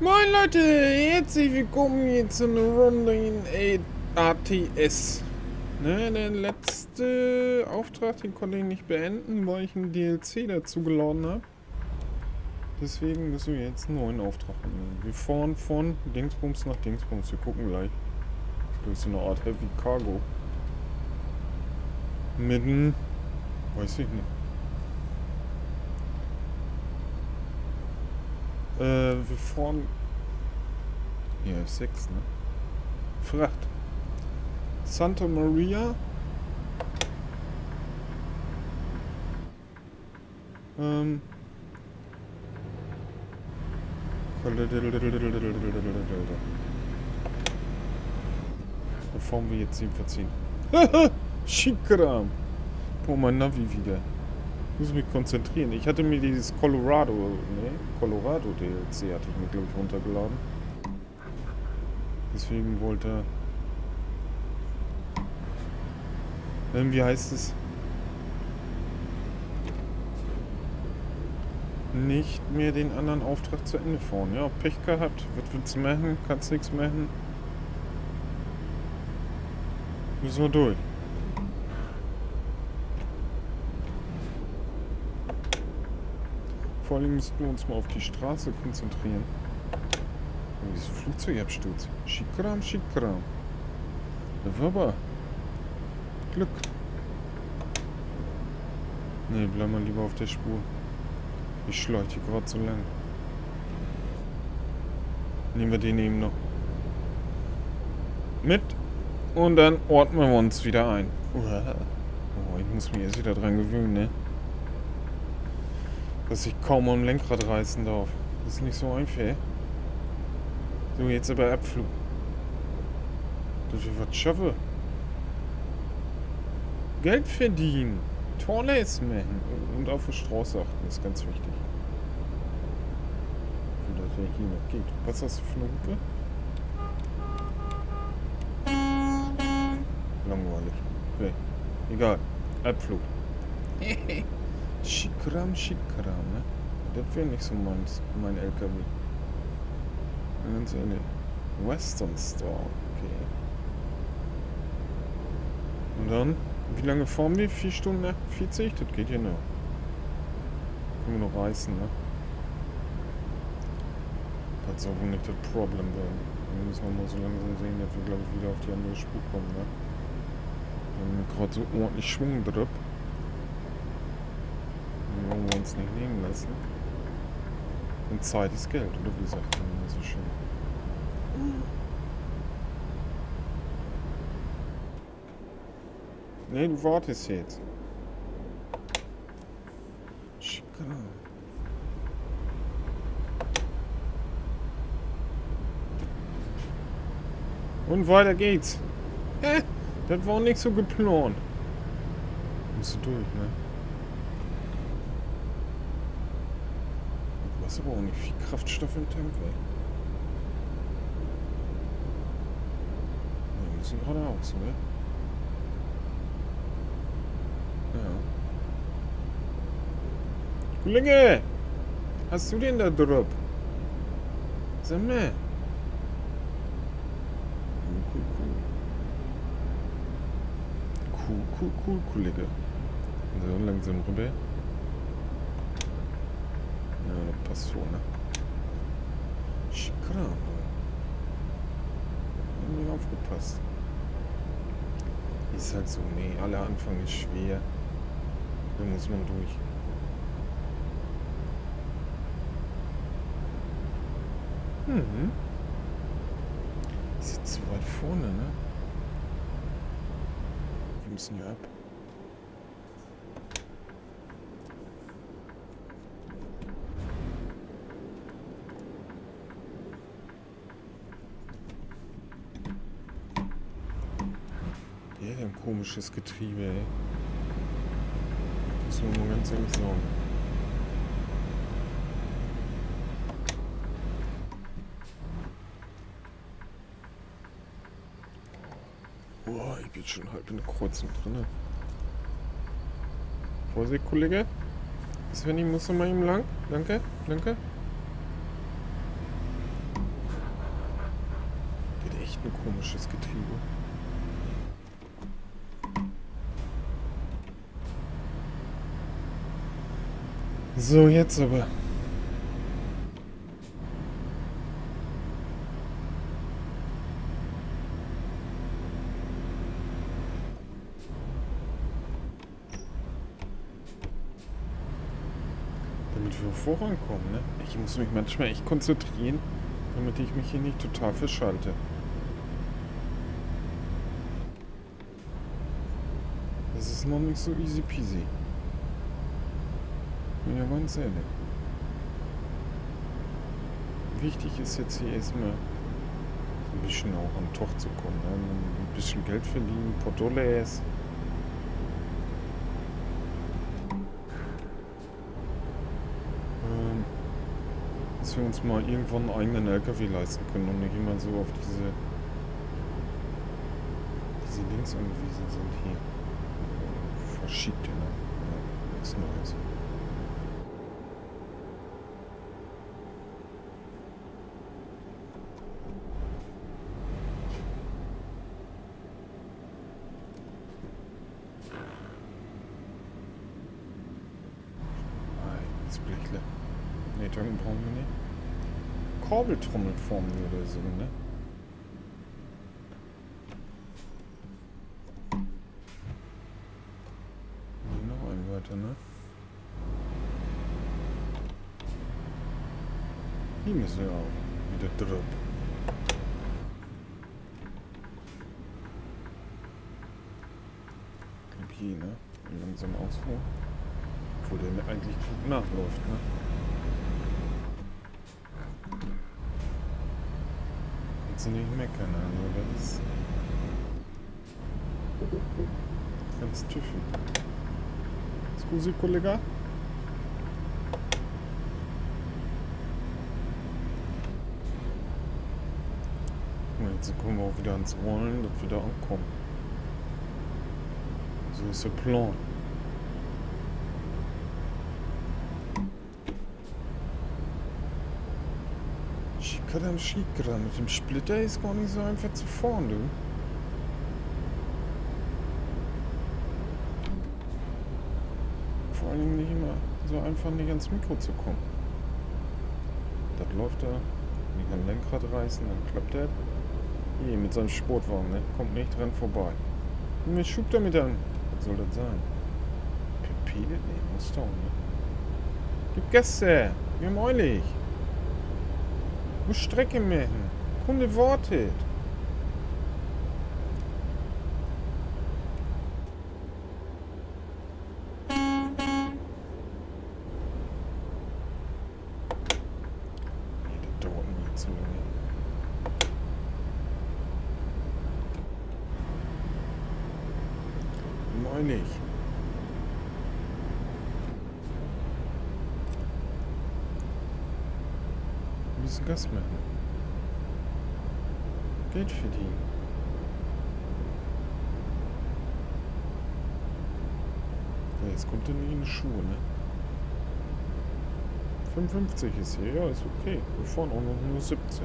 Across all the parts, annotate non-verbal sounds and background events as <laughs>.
Moin Leute, herzlich willkommen hier zu einer Runde in ATS. Ne, der letzte Auftrag, den konnte ich nicht beenden, weil ich einen DLC dazu geladen habe. Deswegen müssen wir jetzt einen neuen Auftrag annehmen. Wir fahren von Dingsbums nach Dingsbums. Wir gucken gleich. Durch so eine Art Heavy Cargo. Mitten. Weiß ich nicht. Äh, wir fahren. Hier F6, ne? Fracht. Santa Maria. Ähm. Bevor wir jetzt jedenfalls hin. <laughs> Schickeram. Boah, mein Navi wieder. Muss mich konzentrieren. Ich hatte mir dieses Colorado, ne? Colorado DLC hatte ich mir, glaube ich, runtergeladen. Deswegen wollte er... Ähm, wie heißt es? Nicht mehr den anderen Auftrag zu Ende fahren. Ja, Pech gehabt. Was willst du machen? Kannst nichts machen. Müssen wir durch. Vor allem müssten wir uns mal auf die Straße konzentrieren. Oh, Wieso Flugzeugabsturz? Schikram, Schikram. War aber Glück. Ne, bleib mal lieber auf der Spur. Ich schleute gerade zu lang. Nehmen wir den eben noch mit und dann ordnen wir uns wieder ein. <laughs> Oh, ich muss mich jetzt wieder dran gewöhnen, ne? Dass ich kaum am Lenkrad reißen darf. Das ist nicht so einfach. So, jetzt aber Abflug. Dass ich was schaffe. Geld verdienen. Toilets machen. Und auf die Straße achten, ist ganz wichtig. Wie das ja hier noch geht. Was hast du für eine Hupe? Langweilig. Okay. Egal. Abflug. <laughs> Schikram, Schikram, ne? Das wäre nicht so meins, mein LKW. Ganz ehrlich. Western Store, okay. Und dann, wie lange fahren wir? 4 Stunden 48? Das geht ja noch. Können wir noch reißen, ne? Das soll wohl nicht das Problem werden. Wir müssen wir mal so langsam sehen, dass wir, glaube ich, wieder auf die andere Spur kommen, ne? Wir haben gerade so ordentlich Schwung drauf. Uns nicht nehmen lassen. Und Zeit ist Geld, oder wie sagt man immer so schön. Nee, du wartest jetzt. Genau. Und weiter geht's. Hä? Das war nicht so geplant. Musst du durch, ne? Hast aber auch nicht viel Kraftstoff im Tank, ey. Wir müssen geradeaus, ne? Ja. Kollege! Hast du den da drauf? Sag mal. Cool, cool, cool. Cool, cool, cool, Kollege. So, langsam rüber. Ja, das passt so, ne? Schikram. Haben nicht aufgepasst. Ist halt so, nee, aller Anfang ist schwer. Da muss man durch. Mhm. Ist jetzt zu weit vorne, ne? Wir müssen hier ab. Ein komisches Getriebe, ey. Muss man mal ganz ehrlich sagen. Boah, ich bin schon halb in der Kreuzung drin. Vorsicht, Kollege. Svenny, musst du mal ihm lang? Danke, danke. echt ein komisches Getriebe. So, jetzt aber. Damit wir vorankommen, ne? Ich muss mich manchmal echt konzentrieren, damit ich mich hier nicht total verschalte. Das ist noch nicht so easy peasy. Bin ja ganz ehrlich. Wichtig ist jetzt hier erstmal ein bisschen auch an Toch zu kommen. Ne? Ein bisschen Geld verdienen, Portoles. Ähm, dass wir uns mal irgendwann einen eigenen LKW leisten können und nicht immer so auf diese diese Links angewiesen sind hier. Verschiebt den. Ja, nichts Neues. Blechle. Ne, Tanken brauchen wir nicht. Kabeltrommel formen wir oder so, ne? Noch ein weiter, ne? Hier müssen wir auch wieder drüber. Glaub ne? Langsam ausfuhr. Obwohl der eigentlich gut nachläuft, ne? Kannst du nicht meckern, also das ist ganz tüffel. Scusi, Kollege? Jetzt kommen wir auch wieder ans Rollen, dass wir da ankommen. So ist der Plan. Schikadam, Schikadam. Mit dem Splitter ist gar nicht so einfach zu fahren, du. Vor Dingen nicht immer so einfach nicht ans Mikro zu kommen. Das läuft da. Ich kann Lenkrad reißen, dann klappt der. Hier, mit seinem Sportwagen, ne? Kommt nicht dran vorbei. Und mir schub damit an. Was soll das sein? Pepede? Nee, muss doch, ne? Gib Gäste! Wir haben eulig! Strecke machen. Kunde wartet. Nee, Gas. Geld verdienen. Ja, jetzt kommt er nicht in die Schuhe, ne? 55 ist hier, ja, ist okay. Wir fahren auch noch nur 70.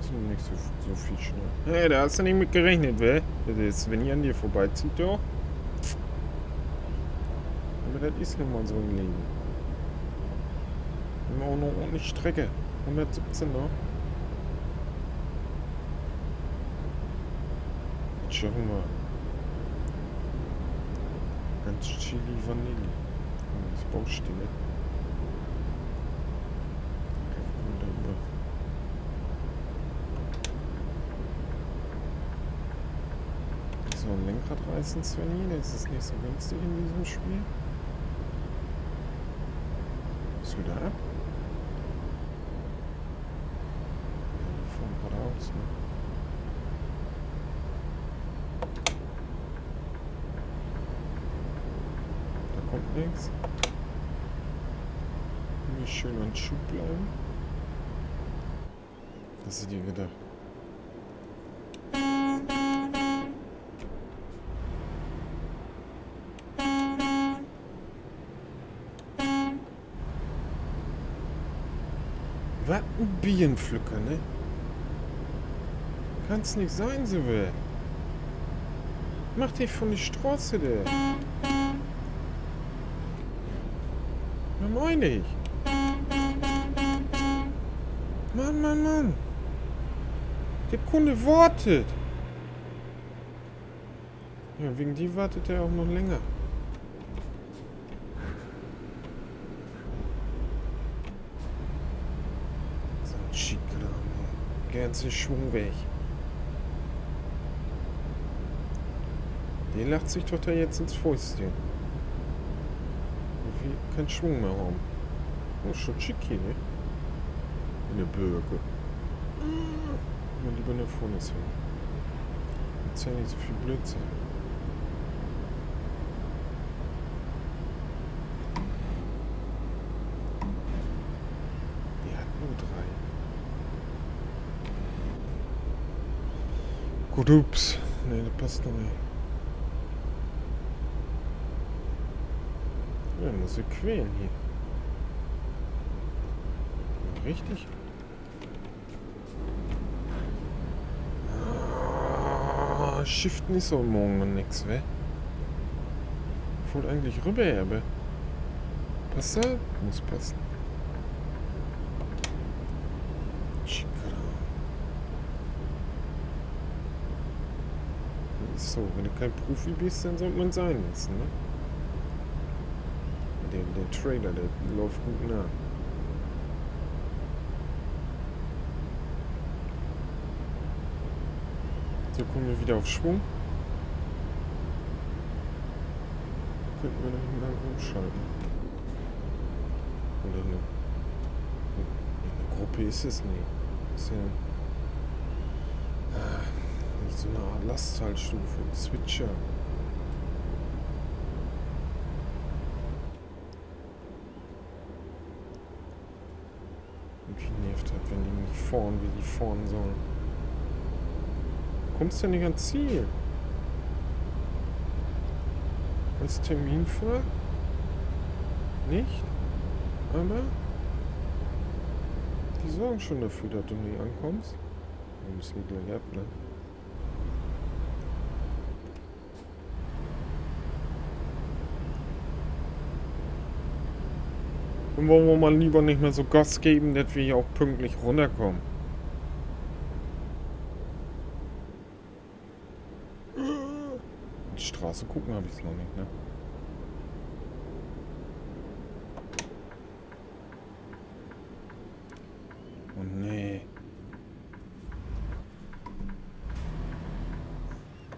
Ist noch nicht so, so viel schnell. Hey, da hast du nicht mit gerechnet? Das ist, wenn ihr an dir vorbeizieht, doch. Aber das ist nun mal so im Leben. Wir haben auch noch ordentlich Strecke. 117 noch. Das schaffen wir. Ganz chili Vanille. Das ist Baustelle. Wunderbar. So, ein Lenkrad reißen, Svenny, das ist nicht so günstig in diesem Spiel. Bist du da ab? Ja, wir fahren geradeaus, ne? Da kommt nichts. Nur schön an Schub bleiben. Das ist dir gedacht. Was Bienenpflücker, ne? Kann's nicht sein, so wird. Mach dich von der Straße, der. Ja, meine ich. Mann, Mann, Mann. Der Kunde wartet. Ja, wegen die wartet er auch noch länger. So ein Schickkram, ey. Ganze Schwung weg. Der lacht sich doch da jetzt ins Fäustchen. Irgendwie kein Schwung mehr haben. Oh, schon schick hier, ne? Eine Bürger. Mal lieber vorne sehen. Jetzt ja nicht so viel Blödsinn. Die hat nur drei. Gut, ups. Ne, das passt noch nicht. Ja, muss sie quälen hier. Richtig. Ah, Shiften ist so morgen noch nix, weh? Ich wollte eigentlich rüber, aber. Passt das? Muss passen. So, wenn du kein Profi bist, dann sollte man sein lassen, ne? Der, der Trailer, der läuft gut nah. So kommen wir wieder auf Schwung. Könnten wir noch mal umschalten. Oder eine, eine Gruppe ist es nicht. Ist ja äh, so eine Art Lastteilstufe, ein Switcher. Irgendwie nervt halt, wenn die nicht fahren, wie die fahren sollen. Kommst du nicht ans Ziel? Als Terminfahrt? Nicht? Aber die sorgen schon dafür, dass du nie ankommst. Wir müssen gleich ab, ne? Und wollen wir mal lieber nicht mehr so Gas geben, dass wir hier auch pünktlich runterkommen. Straße gucken habe ich es noch nicht, ne? Oh nee.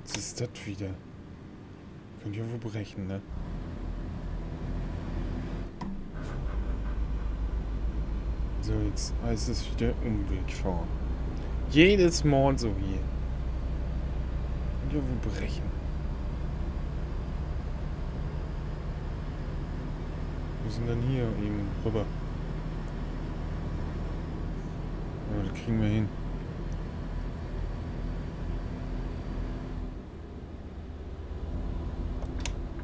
Was ist das wieder? Könnt ihr wohl brechen, ne? So, jetzt heißt es wieder Umweg fahren. Jedes Mal so hier. Könnt ihr wohl brechen. Wir sind dann hier eben rüber. Ja, das kriegen wir hin.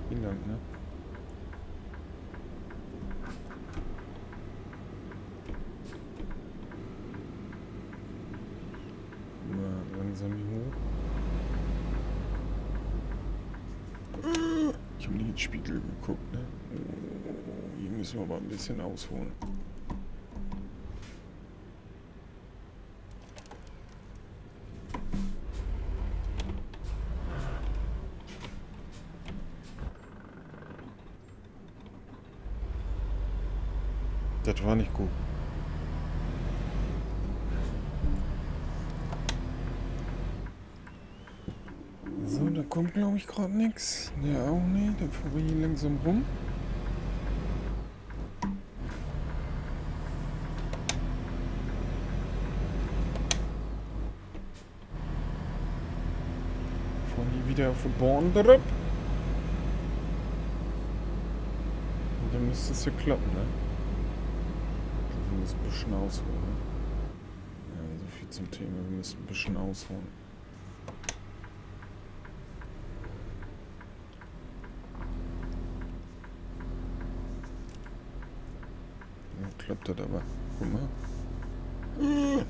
Vielen Dank, ne? Mal langsam hier hoch. Ich habe nie in den Spiegel geguckt, ne? Oh, hier müssen wir aber ein bisschen ausholen. Das war nicht gut. So, da kommt glaube ich gerade nichts. Der auch nicht. Der fuhr hier langsam rum. Fahren die wieder auf die Bahn drauf. Und dann müsste es ja klappen, ne? Wir müssen ein bisschen ausholen. Ja, so viel zum Thema. Wir müssen ein bisschen ausholen. Ja, klappt das aber. Guck mal.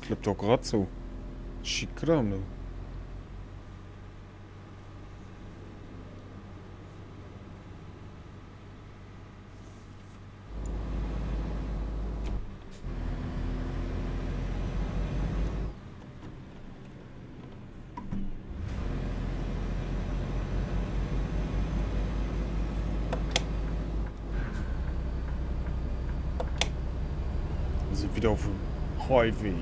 Klappt doch gerade so. Schick Kram, du. sind wieder auf Highway.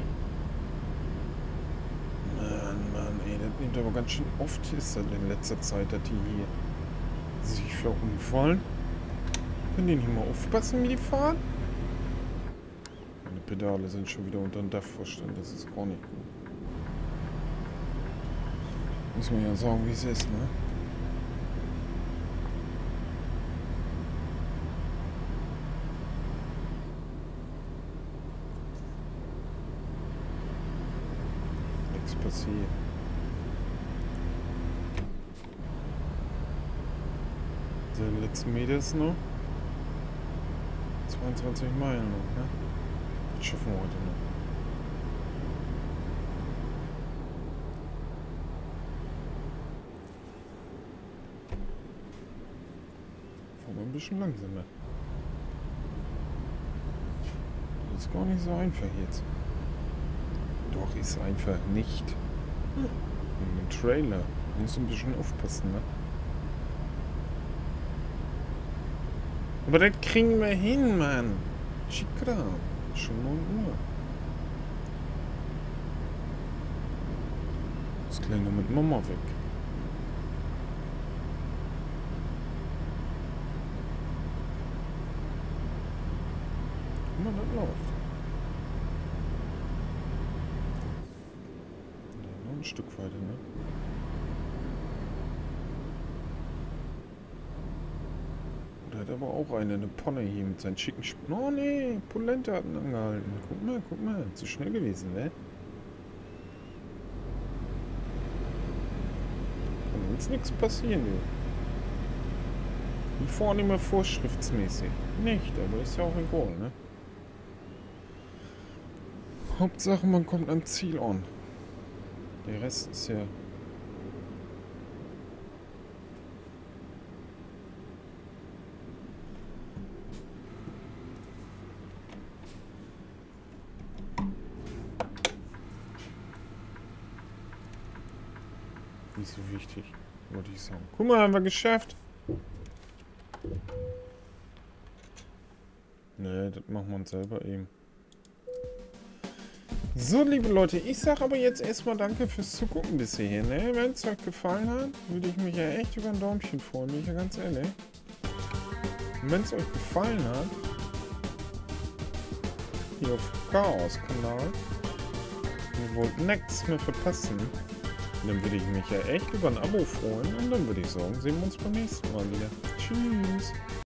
Mann, Mann, ey, das nimmt aber ganz schön oft ist das in letzter Zeit, dass die hier sich verunfallen. Können die nicht mal aufpassen, wie die fahren? Meine Pedale sind schon wieder unter dem Dachvorstand, das ist gar nicht gut. Muss man ja sagen, wie es ist, ne? Passiert. Der letzten Meter ist noch 22 Meilen noch, ne? Das schaffen wir heute noch. Fahren ein bisschen langsamer. Das ist gar nicht so einfach jetzt. Doch, ist einfach nicht. In dem Trailer. Muss ein bisschen aufpassen, ne? Aber das kriegen wir hin, Mann. Chikra. Schon 9 Uhr. Das nur mit Mama weg. Guck mal, das läuft. Ja, noch ein Stück weiter, ne? Da hat aber auch eine, eine Ponne hier mit seinen schicken Sp Oh nee, Polente hat ihn angehalten. Guck mal, guck mal. Zu schnell gewesen, ne? Kann uns nichts passieren, du. Fahren immer vorschriftsmäßig. Nicht, aber ist ja auch egal, ne? Hauptsache, man kommt am Ziel an. Der Rest ist ja... Nicht so wichtig, wollte ich sagen. Guck mal, haben wir geschafft. Ne, das machen wir uns selber eben. So, liebe Leute, ich sage aber jetzt erstmal danke fürs Zugucken bis hierhin. Ne? Wenn es euch gefallen hat, würde ich mich ja echt über ein Däumchen freuen, bin ich ja ganz ehrlich. Wenn es euch gefallen hat, hier auf Chaos-Kanal, ihr wollt nichts mehr verpassen, dann würde ich mich ja echt über ein Abo freuen. Und dann würde ich sagen, sehen wir uns beim nächsten Mal wieder. Tschüss.